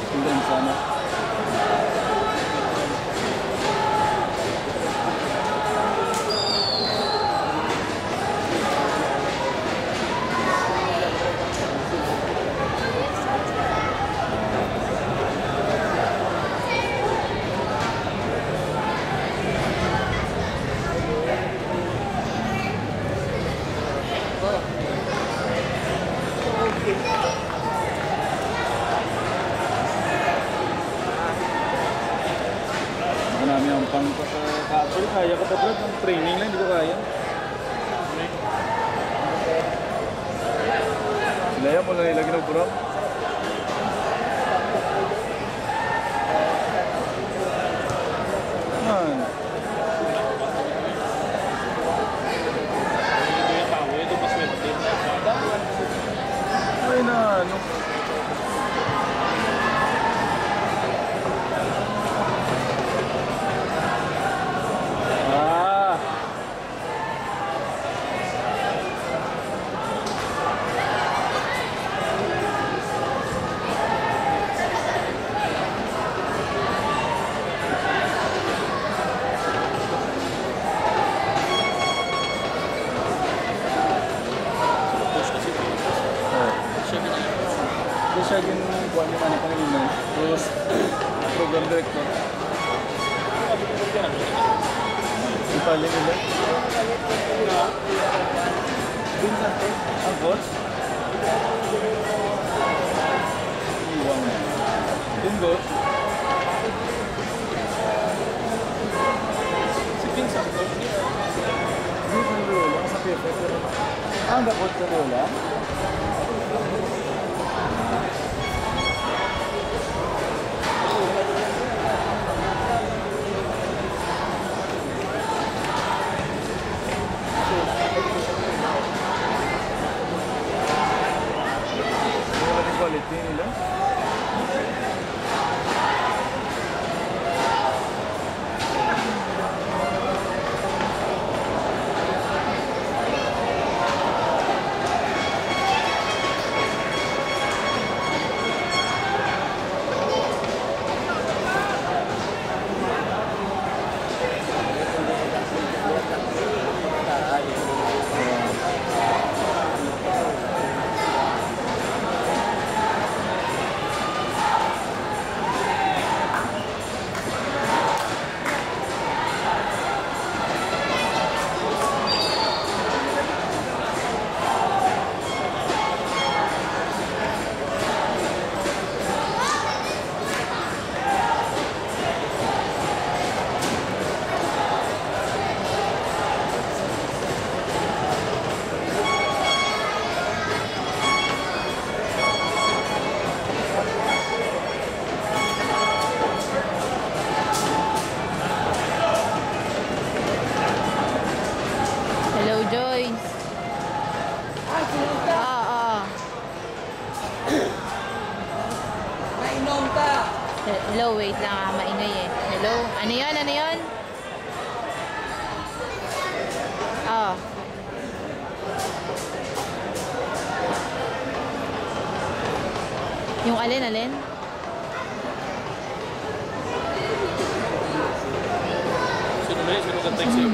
students on it. Thank you. Actually, kaya ko pa bro. Ang training lang, hindi ko kaya. Sinaya mo na ilagin ng bro. Siya yung kuha niya man kanina. Tapos, program director. Ipalin nila. Vincent eh. Ang boss? Iwang. Bingo. Si Vincent ko. Hindi sa Lola. Sa PFF. Ah, ang gabot sa Lola? Tiene Hello, wait lang ah. Maingay eh. Hello? Ano yun? Ano yun? Ah. Yung alin, alin? Sino ba yun? Sino ka text yun?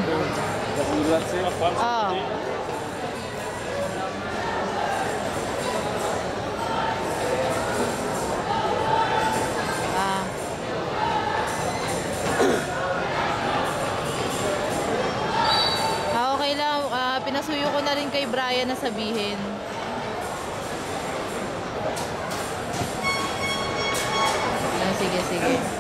Pinasuyo ko na rin kay Brian na sabihin. Ah, sige, sige.